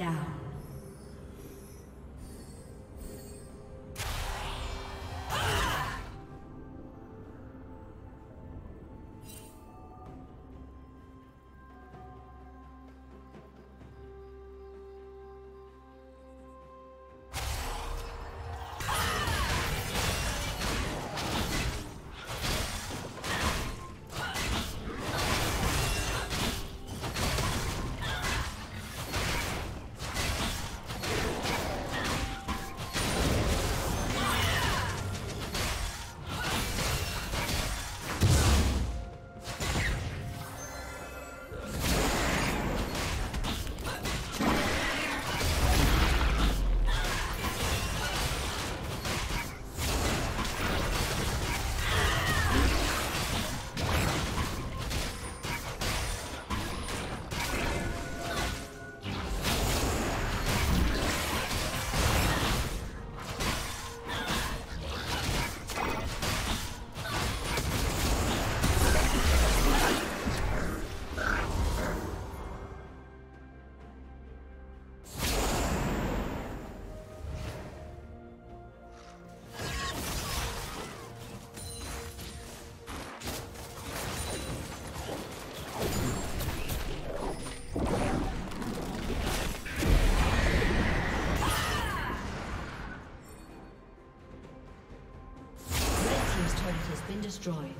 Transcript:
Down. destroyed.